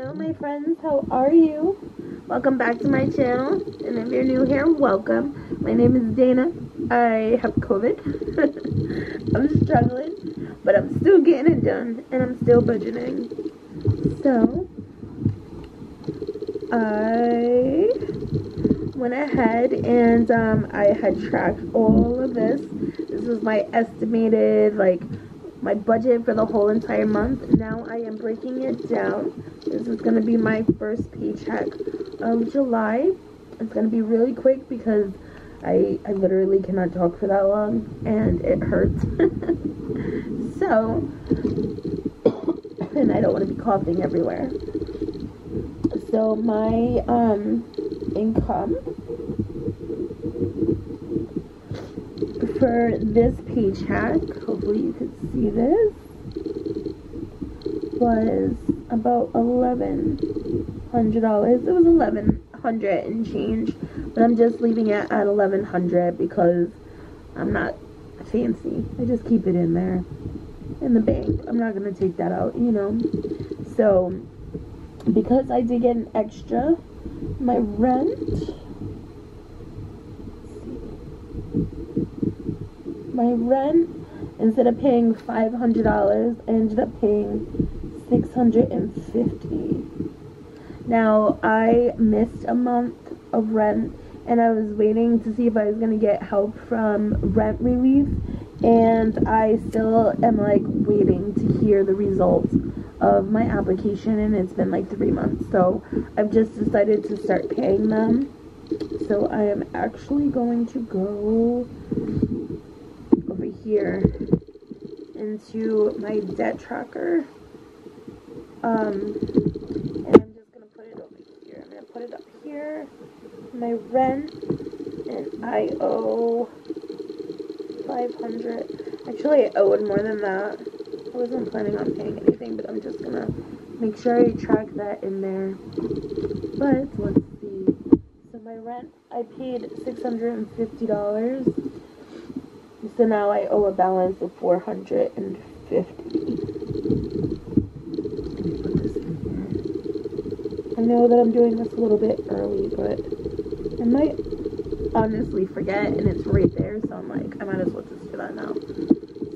Hello my friends, how are you? Welcome back to my channel, and if you're new here, welcome. My name is Dana. I have COVID. I'm struggling, but I'm still getting it done, and I'm still budgeting. So, I went ahead and um, I had tracked all of this. This was my estimated, like, my budget for the whole entire month. Now I am breaking it down. This is going to be my first paycheck of July. It's going to be really quick because I, I literally cannot talk for that long and it hurts. so, and I don't want to be coughing everywhere. So my um, income for this paycheck, hopefully you can see this, was about eleven hundred dollars. It was eleven hundred and change, but I'm just leaving it at eleven hundred because I'm not fancy. I just keep it in there in the bank. I'm not gonna take that out, you know. So because I did get an extra, my rent my rent, instead of paying $500, I ended up paying 650 Now, I missed a month of rent, and I was waiting to see if I was going to get help from rent relief, and I still am, like, waiting to hear the results of my application, and it's been, like, three months, so I've just decided to start paying them. So I am actually going to go here into my debt tracker. Um, and I'm just going to put it over here. I'm going to put it up here. My rent, and I owe 500 Actually, I owed more than that. I wasn't planning on paying anything, but I'm just going to make sure I track that in there. But, let's see. So my rent, I paid $650 so now I owe a balance of 450 I know that I'm doing this a little bit early, but I might honestly forget, and it's right there, so I'm like, I might as well just do that now.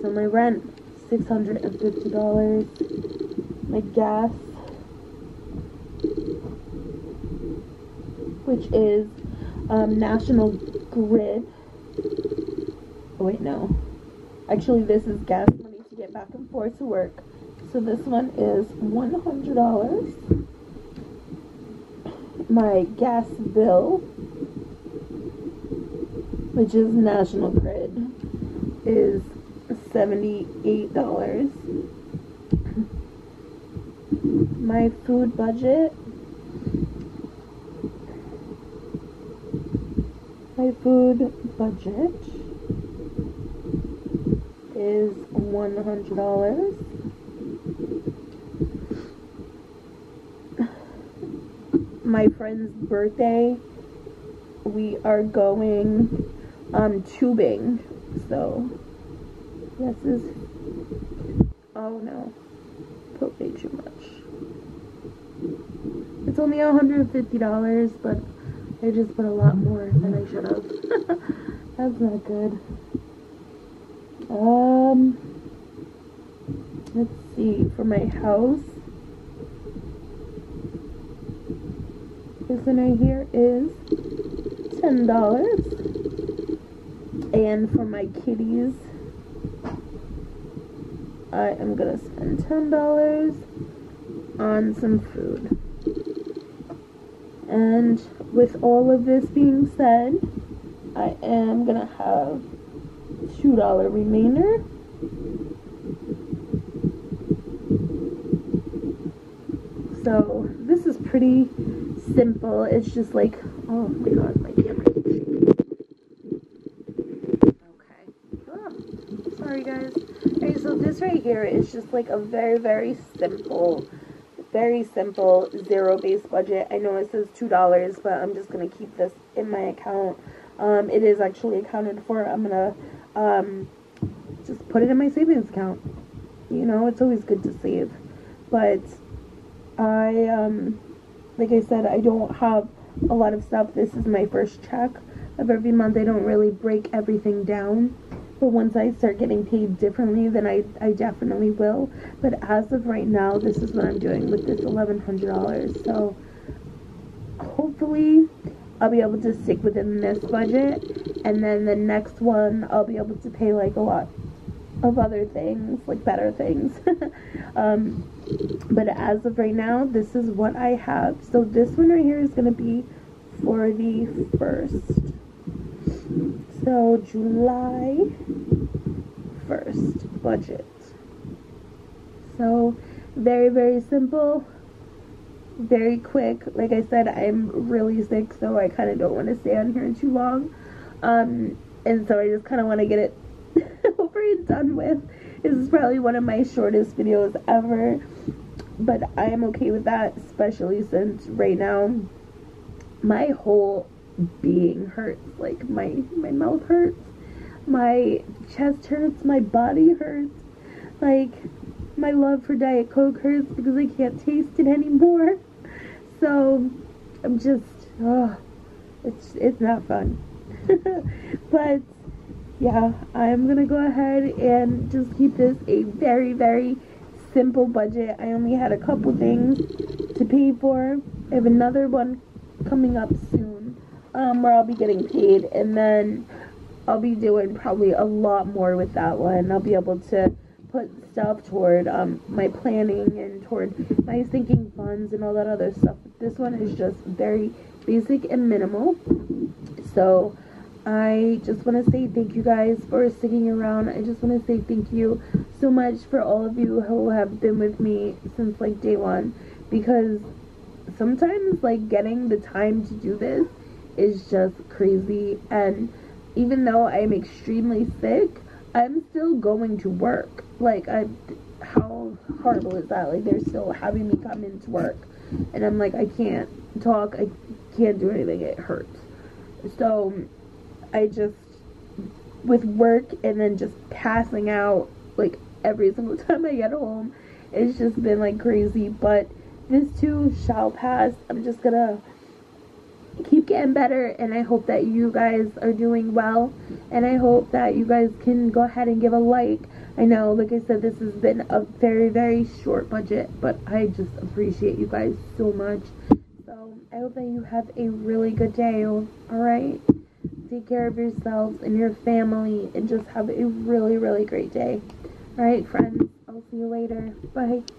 So my rent, $650. My gas, which is um, National Grid, wait, no. Actually, this is gas money to get back and forth to work. So this one is $100. My gas bill, which is National Grid, is $78. My food budget my food budget is $100. My friend's birthday, we are going um, tubing. So, this is, oh no, put way too much. It's only $150, but I just put a lot more than I should have. That's not good. Um, let's see, for my house, this one right here is $10. And for my kitties, I am going to spend $10 on some food. And with all of this being said, I am going to have $2 remainder. So this is pretty simple. It's just like, oh my god, my camera. Okay. Oh, sorry guys. Okay, so this right here is just like a very, very simple, very simple zero-based budget. I know it says $2, but I'm just going to keep this in my account. Um, it is actually accounted for. I'm going to um, just put it in my savings account. You know, it's always good to save. But I, um, like I said, I don't have a lot of stuff. This is my first check of every month. I don't really break everything down. But once I start getting paid differently, then I, I definitely will. But as of right now, this is what I'm doing with this $1,100. So hopefully I'll be able to stick within this budget. And then the next one, I'll be able to pay like a lot of other things, like better things. um, but as of right now, this is what I have. So this one right here is going to be for the first. So July 1st budget. So very, very simple. Very quick. Like I said, I'm really sick, so I kind of don't want to stay on here too long. Um, and so I just kind of want to get it over and done with. This is probably one of my shortest videos ever. But I am okay with that, especially since right now my whole being hurts. Like my my mouth hurts, my chest hurts, my body hurts. Like my love for Diet Coke hurts because I can't taste it anymore. So I'm just oh it's it's not fun. but yeah, I'm gonna go ahead and just keep this a very, very simple budget. I only had a couple things to pay for. I have another one coming up soon um, where I'll be getting paid, and then I'll be doing probably a lot more with that one. I'll be able to put stuff toward um, my planning and toward my sinking funds and all that other stuff. But This one is just very basic and minimal. So I just want to say thank you guys for sticking around. I just want to say thank you so much for all of you who have been with me since like day one because sometimes like getting the time to do this is just crazy and even though I'm extremely sick, I'm still going to work. Like I how horrible is that? Like they're still having me come into work and I'm like I can't talk, I can't do anything, it hurts. So I just with work and then just passing out like every single time I get home. It's just been like crazy, but this too shall pass. I'm just gonna keep getting better and I hope that you guys are doing well and I hope that you guys can go ahead and give a like. I know, like I said, this has been a very, very short budget, but I just appreciate you guys so much. So I hope that you have a really good day, alright? Take care of yourselves and your family and just have a really, really great day. Alright, friends, I'll see you later. Bye.